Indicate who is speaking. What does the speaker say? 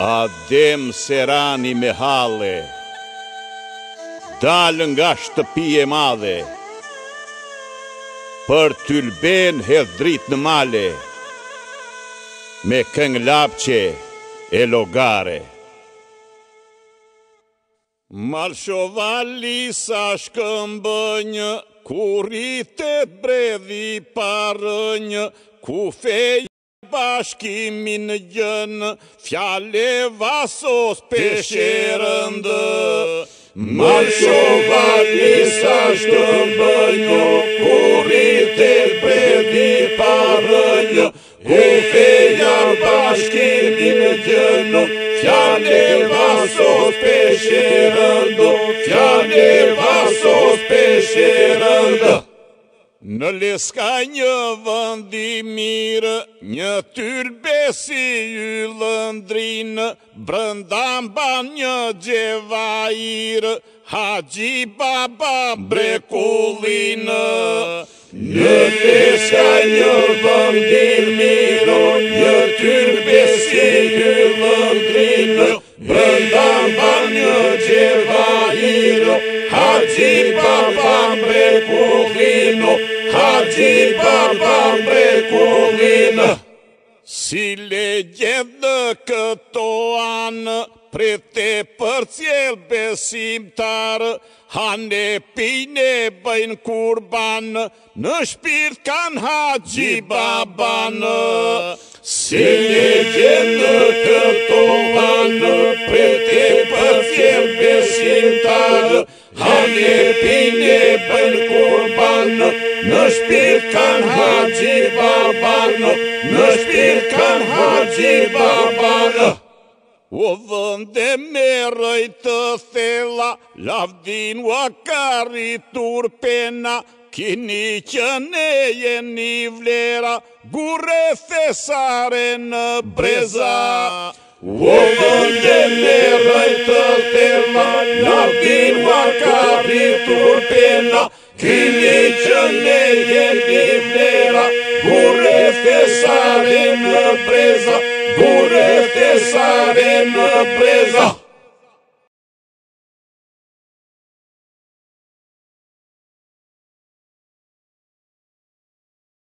Speaker 1: Adem serani me hale Dalë nga shtëpi e madhe Për tylben hedh drit në male Me këng lapqe e logare
Speaker 2: Malshovali sa shkëmbënjë Kur i e bredhi parënjë Ku fejë bashkimin në gjënë, fjale vasos pesherën dë.
Speaker 3: Malësho valisa shkëmbë një, kurit e bedi parë feja bashkimin në gjënë, fjale vasos pesherën dë, fjale vasos
Speaker 1: Në
Speaker 2: leska një vëndi mirë, një tyrbe si ju lëndrinë, brëndam ba një gjeva irë, haji baba brekullinë. Në
Speaker 3: leska një vëndi mirë, një tyrbe si ju lëndrinë, brëndam ba një gjeva irë, haji baba brekullinë që papa me kumin Si le
Speaker 2: gjendë këto anë Prete për cjel besimtar Hane pine bëjnë kurban Në shpirt
Speaker 3: kan haji baban
Speaker 1: Si le
Speaker 3: gjendë këto anë Prete për cjel besimtar Hane pinje bën kurban Në shpirë kan haqi baban Në shpirë kan haqi
Speaker 2: baban U dhënde me rëjtë të thela Lavdin u akari turpena Kini që ne jeni vlera Gure thesare në breza
Speaker 3: U dhënde me rëjtë të thela turpilla, chilicione ieri vlera, gurete sare în preza, gurete sare în preza.